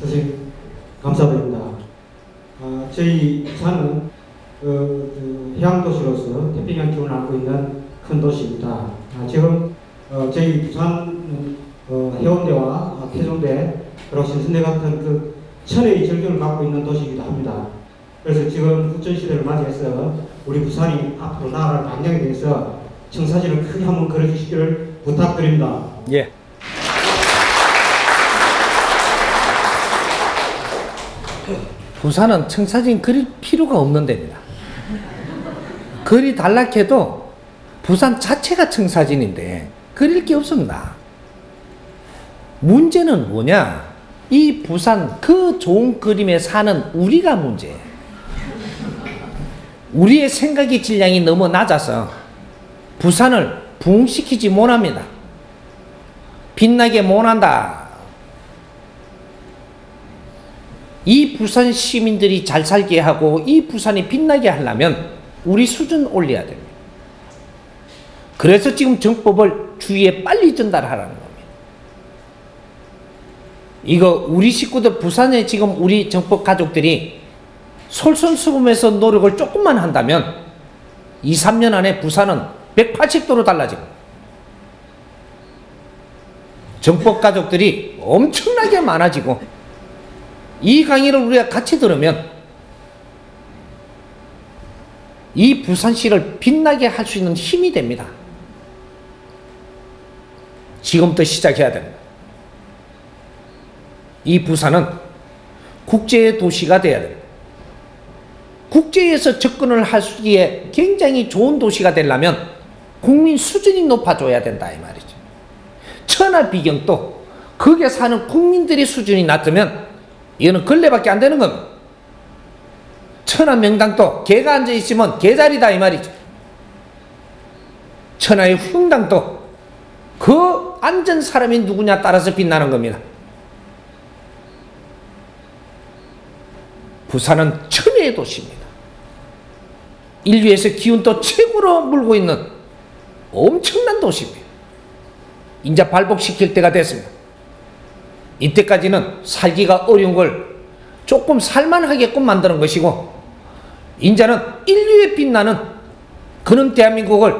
선생님 감사드립니다. 아, 저희 부산은 어, 그 해양도시로서 태평양 기운을 안고 있는 큰 도시입니다. 아, 지금 어, 저희 부산 어, 해운대와 아, 태종대 그리고 신선대 같은 그 천혜의 절경을 갖고 있는 도시이기도 합니다. 그래서 지금 후천시대를 맞이해서 우리 부산이 앞으로 나아갈 방향에 대해서 청사진을 크게 한번 걸어주시기를 부탁드립니다. 예. 부산은 청사진 그릴 필요가 없는 데입니다. 그리 달락해도 부산 자체가 청사진인데 그릴 게 없습니다. 문제는 뭐냐? 이 부산 그 좋은 그림에 사는 우리가 문제예요. 우리의 생각의 질량이 너무 낮아서 부산을 부흥시키지 못합니다. 빛나게 못한다. 이 부산 시민들이 잘 살게 하고 이 부산이 빛나게 하려면 우리 수준 올려야 됩니다. 그래서 지금 정법을 주위에 빨리 전달하라는 겁니다. 이거 우리 식구들 부산에 지금 우리 정법 가족들이 솔선수범해서 노력을 조금만 한다면 2, 3년 안에 부산은 180도로 달라집니다. 정법 가족들이 엄청나게 많아지고 이 강의를 우리가 같이 들으면 이 부산시를 빛나게 할 수 있는 힘이 됩니다. 지금부터 시작해야 됩니다. 이 부산은 국제의 도시가 돼야 됩니다. 국제에서 접근을 하기에 굉장히 좋은 도시가 되려면 국민 수준이 높아져야 된다 이 말이죠. 천하 비경도 거기에 사는 국민들의 수준이 낮으면 이거는 걸레밖에 안 되는 겁니다. 천하 명당도 개가 앉아 있으면 개자리다 이 말이죠. 천하의 흥당도 그 앉은 사람이 누구냐 따라서 빛나는 겁니다. 부산은 천혜의 도시입니다. 인류에서 기운도 최고로 물고 있는 엄청난 도시입니다. 이제 발복시킬 때가 됐습니다. 이때까지는 살기가 어려운 걸 조금 살만하게끔 만드는 것이고 이제는 인류에 빛나는 그런 대한민국을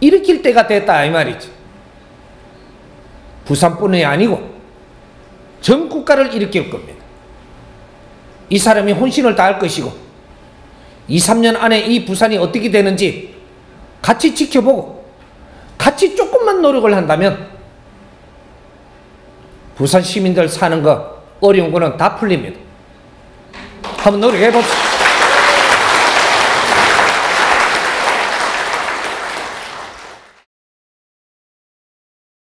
일으킬 때가 됐다 이 말이지. 부산뿐이 아니고 전 국가를 일으킬 겁니다. 이 사람이 혼신을 다할 것이고 2, 3년 안에 이 부산이 어떻게 되는지 같이 지켜보고 같이 조금만 노력을 한다면 부산 시민들 사는 거 어려운 거는 다 풀립니다. 한번 노력해 봅시다.